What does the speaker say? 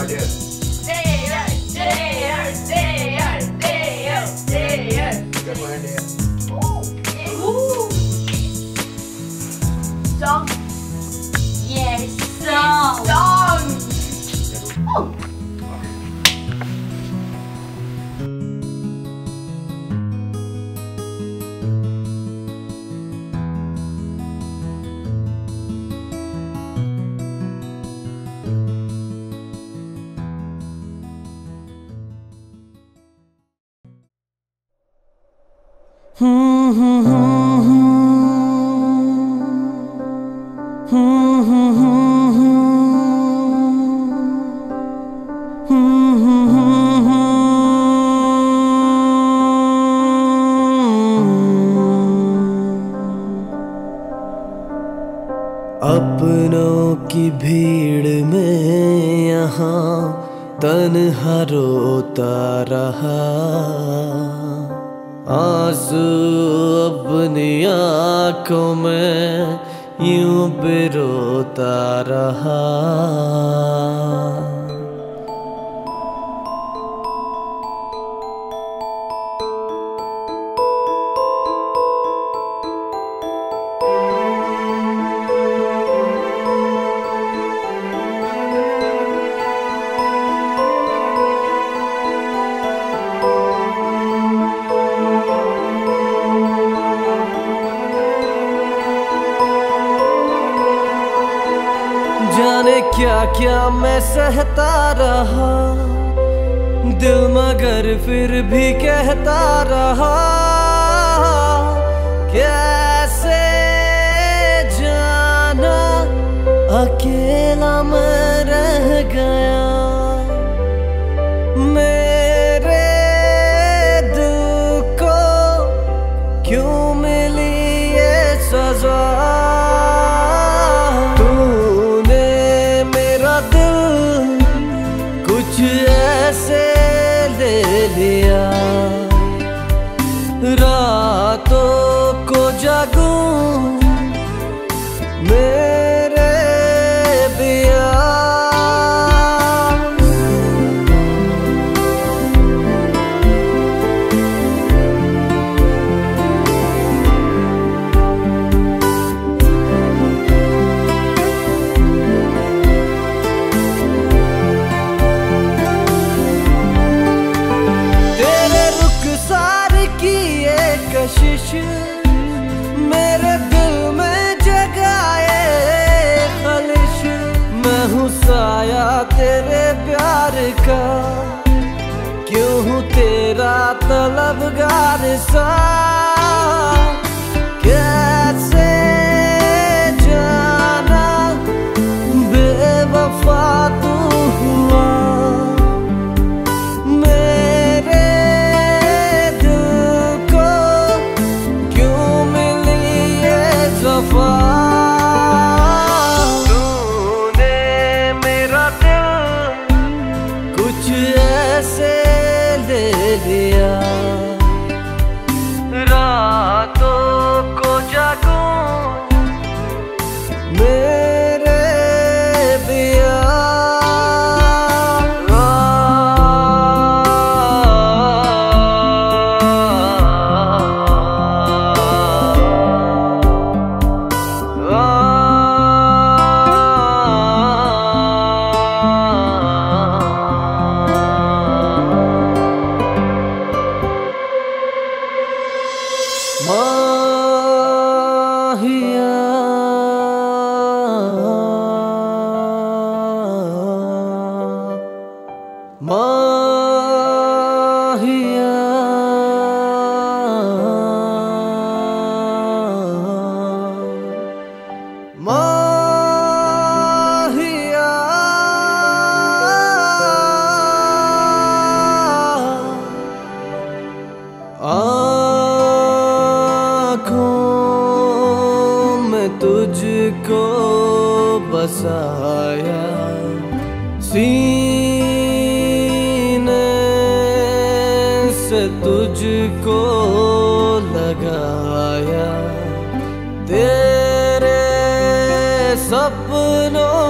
audience. अपनों की भीड़ में यहाँ तन्हा रोता रहा। आँसू अपनी आँखों में यूँ बिरोता रहा। जाने क्या क्या मैं सहता रहा। दिल मगर फिर भी कहता रहा कैसे जाना? अकेला मैं रह गया। प्यार का। क्यों हूँ तेरा तलबगार सा? कैसे जाना? बेवफा तू हुआ। मेरे दिल को क्यों मिली ये जफा? आँखों में तुझको बसाया सीने से तुझको लगाया तेरे सपनों